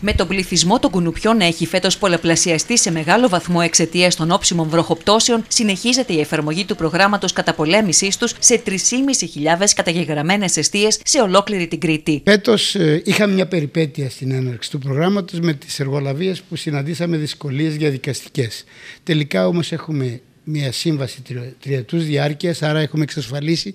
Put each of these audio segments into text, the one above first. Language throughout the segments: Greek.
Με τον πληθυσμό των κουνουπιών να έχει φέτος πολλαπλασιαστεί σε μεγάλο βαθμό εξαιτίας των όψιμων βροχοπτώσεων, συνεχίζεται η εφαρμογή του προγράμματος καταπολέμησής τους σε 3.500 καταγεγραμμένες αιστείες σε ολόκληρη την Κρήτη. Φέτος ε, είχαμε μια περιπέτεια στην έναρξη του προγράμματος με τις εργολαβίες που συναντήσαμε δυσκολίες διαδικαστικές. Τελικά όμως έχουμε μια σύμβαση τριετούς διάρκειας, άρα έχουμε εξασφαλίσει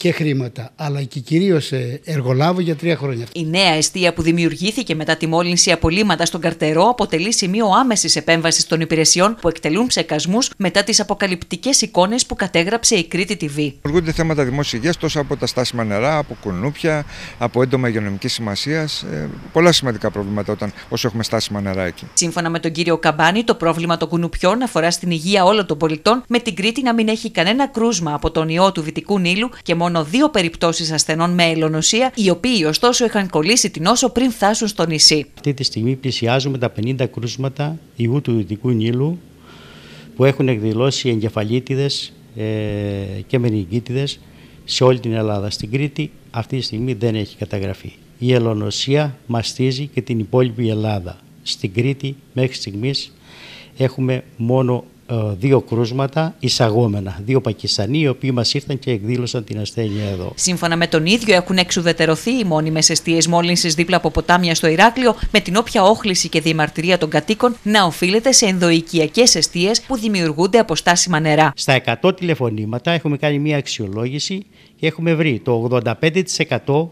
και χρήματα, αλλά και κυρίως ε, εργολάβο για τρία χρόνια. Η νέα αιστεία που δημιουργήθηκε μετά τη μόλυνση απολύματα στον Καρτερό αποτελεί σημείο άμεσης επέμβασης των υπηρεσιών που εκτελούν ψεκασμούς μετά τις αποκαλυπτικές εικόνες που κατέγραψε η Κρήτη TV. Δημιουργούνται θέματα δημόσιας υγείας τόσο από τα στάσιμα νερά, από κουνούπια, από έντομα υγειονομικής σημασίας. Ε, πολλά σημαντικά προβλήματα όταν, όσο έχουμε στάσιμα νερά εκεί. Σύμφωνα με τον κύριο Καμπάνη, το πρόβλημα των κουνουπιών αφορά στην υγεία όλων των πολιτών, με την Κρήτη να μην έχει κανένα κρούσμα από τον ιό του Βυτικού Νείλου και μόνο μόνο δύο περιπτώσεις ασθενών με ελονοσία, οι οποίοι ωστόσο είχαν κολλήσει την όσο πριν φτάσουν στο νησί. Αυτή τη στιγμή πλησιάζουμε τα 50 κρούσματα ιού του Δυτικού Νείλου που έχουν εκδηλώσει εγκεφαλίτιδες ε, και μενιγκίτιδες σε όλη την Ελλάδα. Στην Κρήτη αυτή τη στιγμή δεν έχει καταγραφεί. Η ελονοσία μαστίζει και την υπόλοιπη Ελλάδα. Στην Κρήτη μέχρι στιγμής έχουμε μόνο ε, δύο κρούσματα εισαγόμενα. Δύο Πακιστανοί, οι οποίοι μας ήρθαν και εκδήλωσαν την ασθένεια εδώ. Σύμφωνα με τον ίδιο, έχουν εξουδετερωθεί οι μόνιμες αιστείες μόλυνσης δίπλα από ποτάμια στο Ηράκλειο, με την όποια όχληση και διαμαρτυρία των κατοίκων να οφείλεται σε ενδοοικιακές αιστείες που δημιουργούνται από στάσιμα νερά. Στα 100 τηλεφωνήματα έχουμε κάνει μια αξιολόγηση και έχουμε βρει το 85%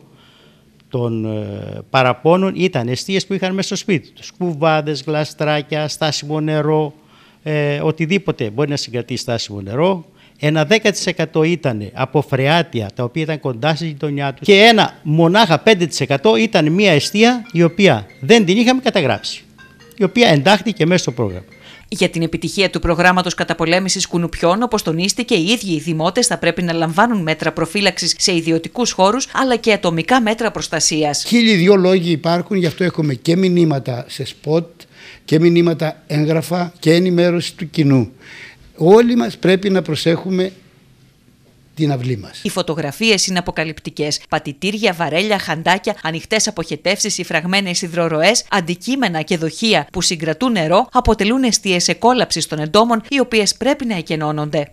των ε, παραπώνων ήταν αιστείες που είχαν μέσα στο σπίτι τους. Κουβάδες, γλαστράκια, στάσιμο νερό, ε, οτιδήποτε μπορεί να συγκρατήσει στάσιμο νερό. Ένα 10% ήταν από φρεάτια τα οποία ήταν κοντά στη γειτονιά τους και ένα μονάχα 5% ήταν μια αιστεία η οποία δεν την είχαμε καταγράψει, η οποία εντάχθηκε μέσα στο πρόγραμμα. Για την επιτυχία του προγράμματος καταπολέμησης κουνουπιών, όπως τονίστηκε, οι ίδιοι οι δημότες θα πρέπει να λαμβάνουν μέτρα προφύλαξης σε ιδιωτικούς χώρους, αλλά και ατομικά μέτρα προστασίας. Χίλιοι δύο λόγοι υπάρχουν, γι' αυτό έχουμε και μηνύματα σε σποτ και μηνύματα έγγραφα και ενημέρωση του κοινού. Όλοι μας πρέπει να προσέχουμε την αυλή μας. Οι φωτογραφίες είναι αποκαλυπτικές. Πατητήρια, βαρέλια, χαντάκια, ανοιχτές αποχετεύσεις, φραγμένες υδροροέ, αντικείμενα και δοχεία που συγκρατούν νερό αποτελούν αιστείες εκόλαψης των εντόμων, οι οποίες πρέπει να εκενώνονται.